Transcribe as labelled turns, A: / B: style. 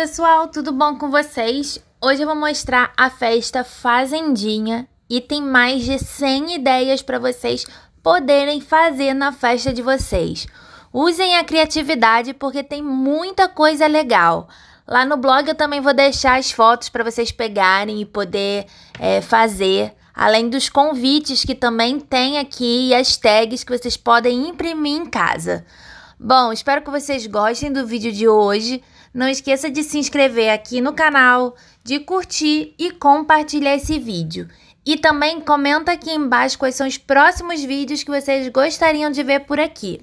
A: pessoal, tudo bom com vocês? Hoje eu vou mostrar a festa Fazendinha e tem mais de 100 ideias para vocês poderem fazer na festa de vocês. Usem a criatividade porque tem muita coisa legal. Lá no blog eu também vou deixar as fotos para vocês pegarem e poder é, fazer. Além dos convites que também tem aqui e as tags que vocês podem imprimir em casa. Bom, espero que vocês gostem do vídeo de hoje. Não esqueça de se inscrever aqui no canal, de curtir e compartilhar esse vídeo. E também comenta aqui embaixo quais são os próximos vídeos que vocês gostariam de ver por aqui.